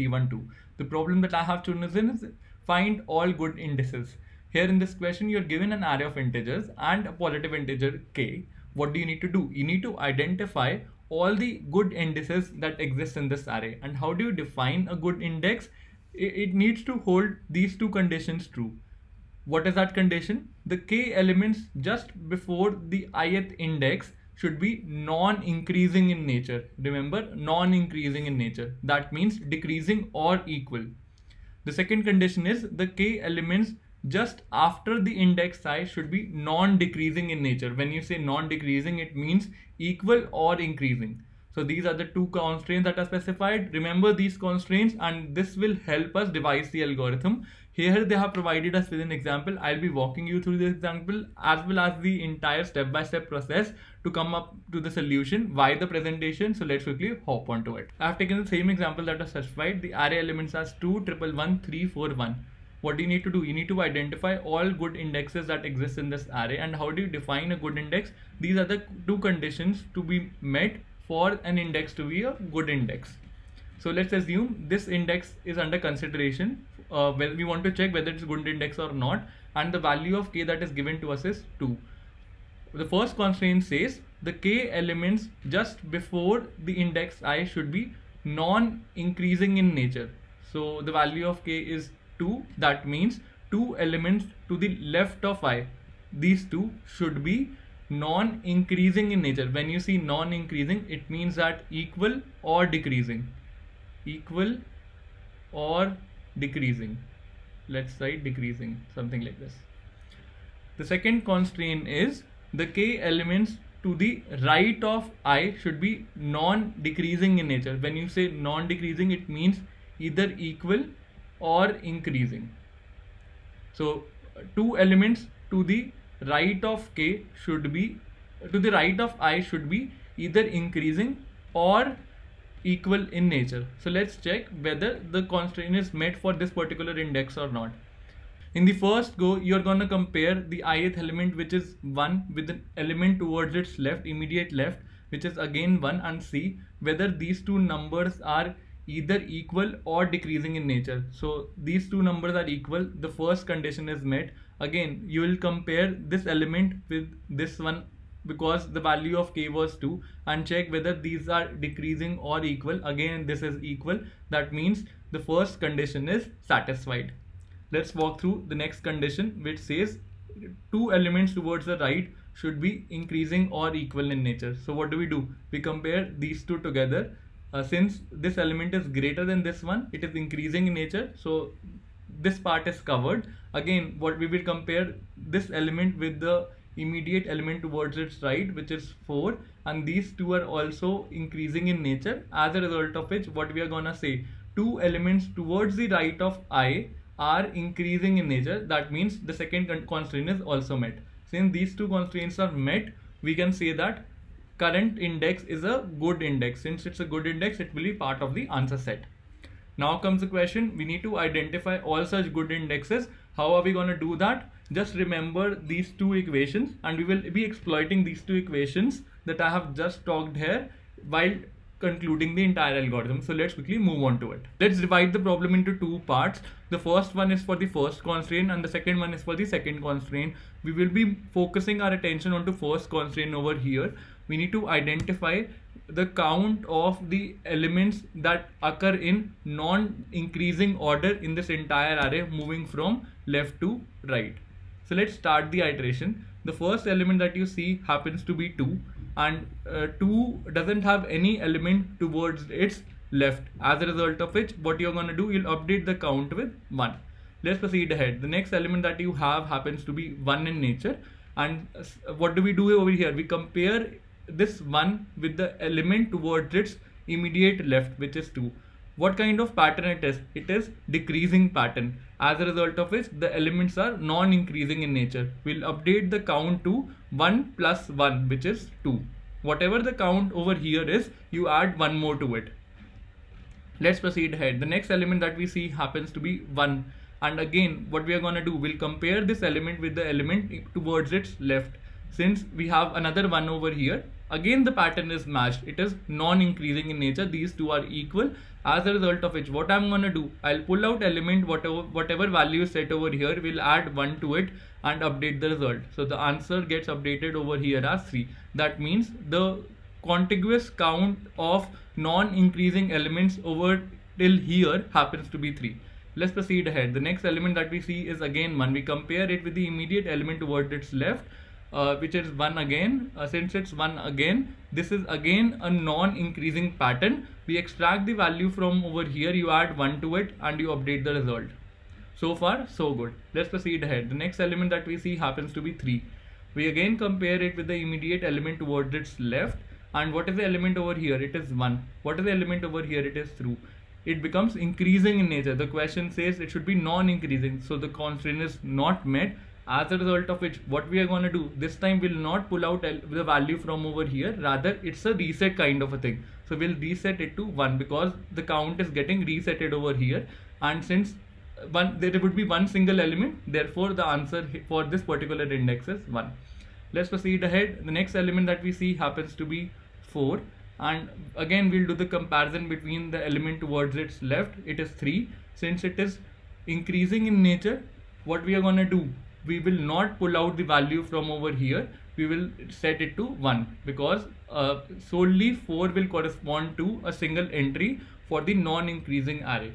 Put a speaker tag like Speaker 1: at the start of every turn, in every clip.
Speaker 1: 1, 2. The problem that I have chosen is find all good indices. Here in this question, you're given an array of integers and a positive integer k. What do you need to do? You need to identify all the good indices that exist in this array. And how do you define a good index? It needs to hold these two conditions true. What is that condition? The k elements just before the ith index should be non-increasing in nature. Remember, non-increasing in nature. That means decreasing or equal. The second condition is the k elements just after the index i should be non-decreasing in nature. When you say non-decreasing, it means equal or increasing. So these are the two constraints that are specified. Remember these constraints and this will help us devise the algorithm. Here they have provided us with an example. I'll be walking you through the example as well as the entire step-by-step -step process to come up to the solution. Why the presentation? So let's quickly hop onto it. I've taken the same example that was specified. The array elements as 2, 1, 1, 3, 4, 1 what do you need to do you need to identify all good indexes that exist in this array and how do you define a good index these are the two conditions to be met for an index to be a good index. So let's assume this index is under consideration uh, when we want to check whether it's good index or not and the value of k that is given to us is 2. The first constraint says the k elements just before the index i should be non-increasing in nature. So the value of k is 2 that means two elements to the left of i these two should be non-increasing in nature when you see non-increasing it means that equal or decreasing equal or decreasing. Let's write decreasing something like this. The second constraint is the k elements to the right of i should be non-decreasing in nature. When you say non-decreasing it means either equal or increasing. So two elements to the right of k should be to the right of i should be either increasing or equal in nature. So let's check whether the constraint is met for this particular index or not. In the first go, you're going to compare the ith element which is 1 with an element towards its left, immediate left, which is again 1 and see whether these two numbers are either equal or decreasing in nature. So these two numbers are equal. The first condition is met. Again, you will compare this element with this one because the value of k was 2 and check whether these are decreasing or equal. Again, this is equal. That means the first condition is satisfied. Let's walk through the next condition which says two elements towards the right should be increasing or equal in nature. So what do we do? We compare these two together uh, since this element is greater than this one it is increasing in nature so this part is covered again what we will compare this element with the immediate element towards its right which is 4 and these two are also increasing in nature as a result of which what we are gonna say two elements towards the right of i are increasing in nature that means the second constraint is also met since these two constraints are met we can say that current index is a good index. Since it's a good index, it will be part of the answer set. Now comes the question, we need to identify all such good indexes. How are we going to do that? Just remember these two equations and we will be exploiting these two equations that I have just talked here while concluding the entire algorithm. So let's quickly move on to it. Let's divide the problem into two parts. The first one is for the first constraint and the second one is for the second constraint. We will be focusing our attention onto first constraint over here we need to identify the count of the elements that occur in non-increasing order in this entire array moving from left to right. So let's start the iteration. The first element that you see happens to be 2 and uh, 2 doesn't have any element towards its left. As a result of which what you're going to do, you'll update the count with 1. Let's proceed ahead. The next element that you have happens to be 1 in nature and uh, what do we do over here? We compare this one with the element towards its immediate left which is 2 what kind of pattern it is? It is decreasing pattern. As a result of which the elements are non-increasing in nature. We'll update the count to 1 plus 1 which is 2 whatever the count over here is you add one more to it. Let's proceed ahead. The next element that we see happens to be 1 and again what we are going to do? We'll compare this element with the element towards its left since we have another one over here again the pattern is matched. It is non-increasing in nature. These two are equal. As a result of which what i'm gonna do i'll pull out element whatever whatever value is set over here. We'll add one to it and update the result. So the answer gets updated over here as 3 that means the contiguous count of non-increasing elements over till here happens to be 3 let's proceed ahead. The next element that we see is again 1 we compare it with the immediate element towards its left uh, which is 1 again uh, since it's 1 again this is again a non-increasing pattern. We extract the value from over here you add 1 to it and you update the result. So far so good. Let's proceed ahead. The next element that we see happens to be 3 we again compare it with the immediate element towards its left. And what is the element over here? It is 1 what is the element over here? It is through. It becomes increasing in nature. The question says it should be non-increasing. So the constraint is not met. As a result of which, what we are going to do this time will not pull out the value from over here. Rather, it's a reset kind of a thing. So we'll reset it to one because the count is getting resetted over here. And since uh, one there would be one single element, therefore the answer for this particular index is one. Let's proceed ahead. The next element that we see happens to be four and again we'll do the comparison between the element towards its left it is 3 since it is increasing in nature what we are going to do we will not pull out the value from over here. We will set it to 1 because uh, solely 4 will correspond to a single entry for the non-increasing array.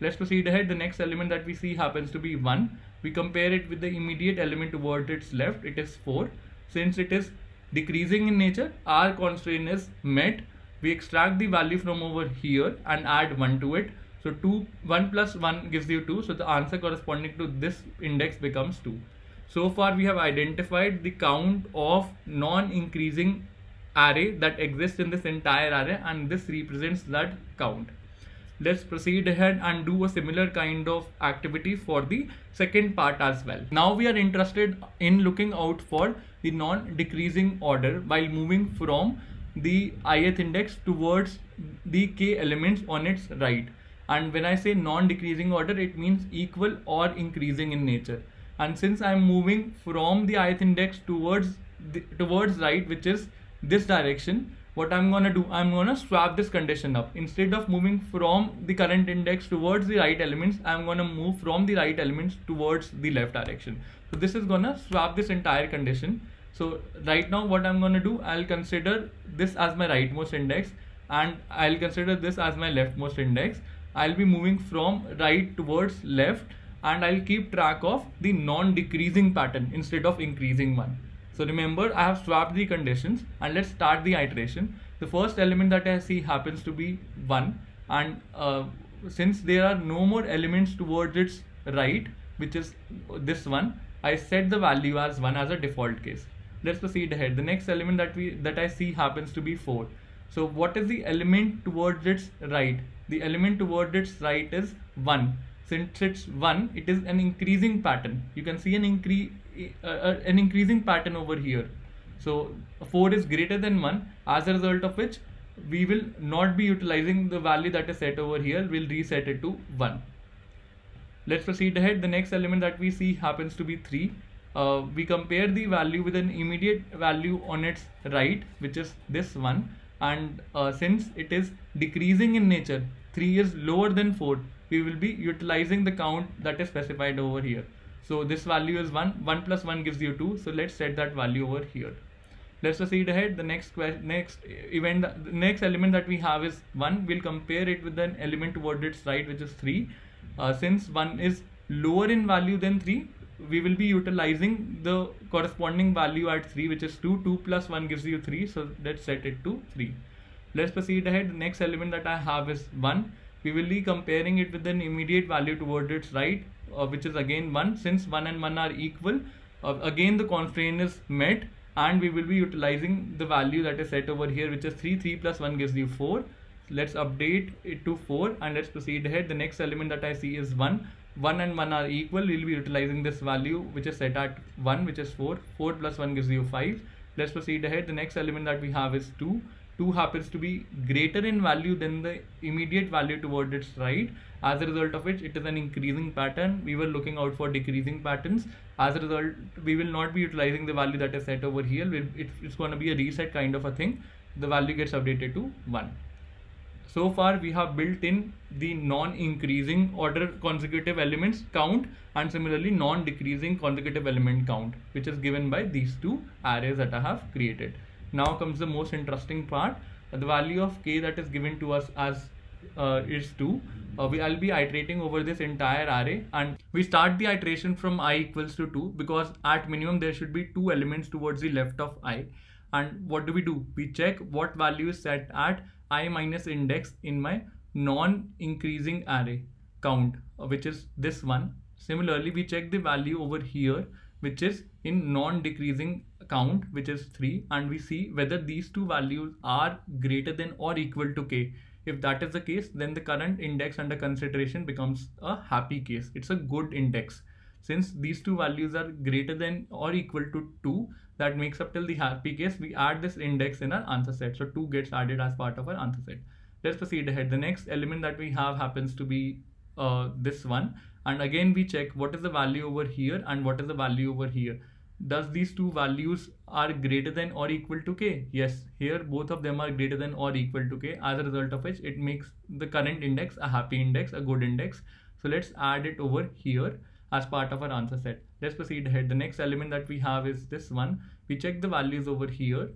Speaker 1: Let's proceed ahead. The next element that we see happens to be 1 we compare it with the immediate element towards its left. It is 4 since it is decreasing in nature our constraint is met. We extract the value from over here and add 1 to it so 2 1 plus 1 gives you 2 so the answer corresponding to this index becomes 2 so far we have identified the count of non-increasing array that exists in this entire array and this represents that count let's proceed ahead and do a similar kind of activity for the second part as well. Now we are interested in looking out for the non-decreasing order while moving from the ith index towards the k elements on its right. And when I say non-decreasing order, it means equal or increasing in nature. And since I'm moving from the ith index towards the, towards right, which is this direction, what I'm gonna do, I'm gonna swap this condition up. Instead of moving from the current index towards the right elements, I'm gonna move from the right elements towards the left direction. So this is gonna swap this entire condition. So right now what I'm gonna do, I'll consider this as my rightmost index and I'll consider this as my leftmost index. I'll be moving from right towards left and I'll keep track of the non-decreasing pattern instead of increasing one. So remember I have swapped the conditions and let's start the iteration. The first element that I see happens to be 1 and uh, since there are no more elements towards its right which is this one I set the value as 1 as a default case. Let's proceed ahead. The next element that we that I see happens to be 4. So what is the element towards its right? The element towards its right is 1 since it's 1 it is an increasing pattern. You can see an increase uh, uh, an increasing pattern over here. So 4 is greater than 1 as a result of which we will not be utilizing the value that is set over here. We'll reset it to 1 let's proceed ahead. The next element that we see happens to be 3 uh, we compare the value with an immediate value on its right which is this one. And uh, since it is decreasing in nature 3 is lower than 4 we will be utilizing the count that is specified over here. So this value is 1 1 plus 1 gives you 2 so let's set that value over here. Let's proceed ahead. The next next event the next element that we have is 1 we'll compare it with an element toward its right which is 3 uh, since 1 is lower in value than 3 we will be utilizing the corresponding value at 3 which is 2 2 plus 1 gives you 3 so let's set it to 3 let's proceed ahead. The next element that i have is 1 we will be comparing it with an immediate value towards its right uh, which is again 1 since 1 and 1 are equal uh, again the constraint is met and we will be utilizing the value that is set over here which is 3 3 plus 1 gives you 4 let's update it to 4 and let's proceed ahead. The next element that I see is 1 1 and 1 are equal. We'll be utilizing this value which is set at 1 which is 4 4 plus 1 gives you 5 let's proceed ahead. The next element that we have is 2 2 happens to be greater in value than the immediate value toward its right. As a result of which it is an increasing pattern. We were looking out for decreasing patterns. As a result we will not be utilizing the value that is set over here. It's, going to be a reset kind of a thing. The value gets updated to 1 so far we have built in the non-increasing order consecutive elements count and similarly non-decreasing consecutive element count which is given by these two arrays that I have created. Now comes the most interesting part. The value of k that is given to us as uh, is 2. Uh, we, I'll be iterating over this entire array and we start the iteration from i equals to 2 because at minimum there should be two elements towards the left of i and what do we do? We check what value is set at i minus index in my non-increasing array count uh, which is this one similarly we check the value over here which is in non-decreasing count which is 3 and we see whether these two values are greater than or equal to k. If that is the case then the current index under consideration becomes a happy case. It's a good index. Since these two values are greater than or equal to 2 that makes up till the happy case. We add this index in our answer set. So 2 gets added as part of our answer set. Let's proceed ahead. The next element that we have happens to be uh, this one and again we check what is the value over here and what is the value over here does these two values are greater than or equal to k yes here both of them are greater than or equal to k as a result of which it makes the current index a happy index a good index so let's add it over here as part of our answer set. Let's proceed ahead. The next element that we have is this one. We check the values over here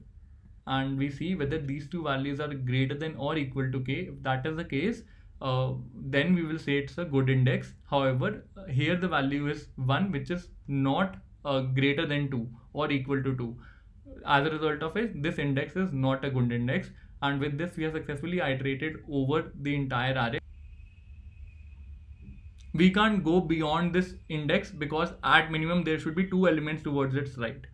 Speaker 1: and we see whether these two values are greater than or equal to k. If that is the case, uh, then we will say it's a good index. However, here the value is 1 which is not uh, greater than 2 or equal to 2. As a result of it, this index is not a good index. And with this we have successfully iterated over the entire array. We can't go beyond this index because at minimum there should be two elements towards its right.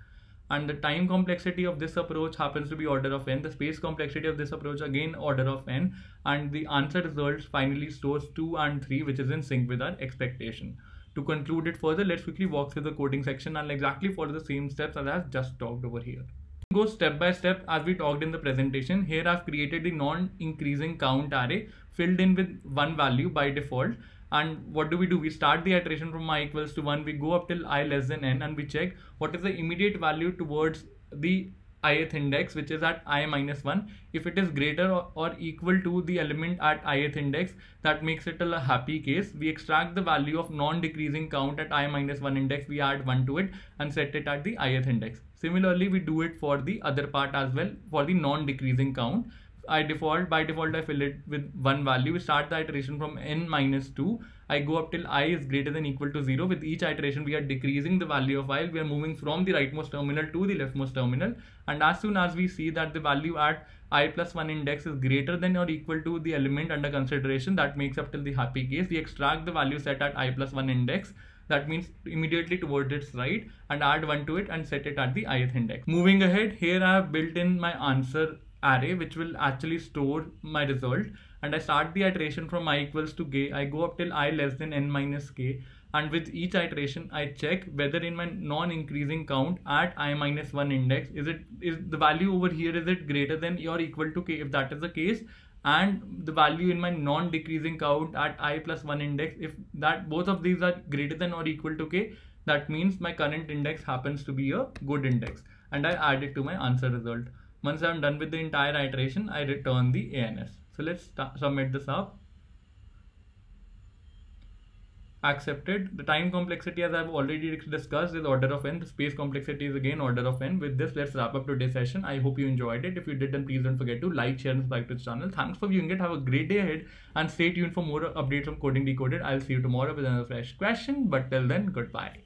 Speaker 1: And the time complexity of this approach happens to be order of n. The space complexity of this approach again order of n and the answer results finally stores 2 and 3 which is in sync with our expectation. To conclude it further let's quickly walk through the coding section and exactly follow the same steps as i've just talked over here. Go step by step as we talked in the presentation. Here i've created the non-increasing count array filled in with one value by default. And what do we do? We start the iteration from i equals to 1 we go up till i less than n and we check what is the immediate value towards the ith index which is at i minus 1 if it is greater or, equal to the element at ith index that makes it a happy case. We extract the value of non-decreasing count at i minus 1 index. We add 1 to it and set it at the ith index. Similarly we do it for the other part as well for the non-decreasing count. I default by default I fill it with one value. We start the iteration from n minus 2. I go up till i is greater than equal to 0. With each iteration we are decreasing the value of i. We are moving from the rightmost terminal to the leftmost terminal. And as soon as we see that the value at i plus 1 index is greater than or equal to the element under consideration that makes up till the happy case. We extract the value set at i plus 1 index that means immediately towards its right and add 1 to it and set it at the ith index. Moving ahead, here I have built in my answer array which will actually store my result and I start the iteration from i equals to k. I go up till i less than n minus k. And with each iteration I check whether in my non-increasing count at i minus 1 index is it is the value over here is it greater than or equal to k? If that is the case and the value in my non-decreasing count at i plus 1 index if that both of these are greater than or equal to k that means my current index happens to be a good index. And I add it to my answer result. Once I'm done with the entire iteration, I return the ANS. So let's submit this up. Accepted. The time complexity as I've already discussed is order of n. The space complexity is again order of n. With this, let's wrap up today's session. I hope you enjoyed it. If you did, then please don't forget to like, share, and subscribe to the channel. Thanks for viewing it. Have a great day ahead and stay tuned for more updates from Coding Decoded. I'll see you tomorrow with another fresh question. But till then, goodbye.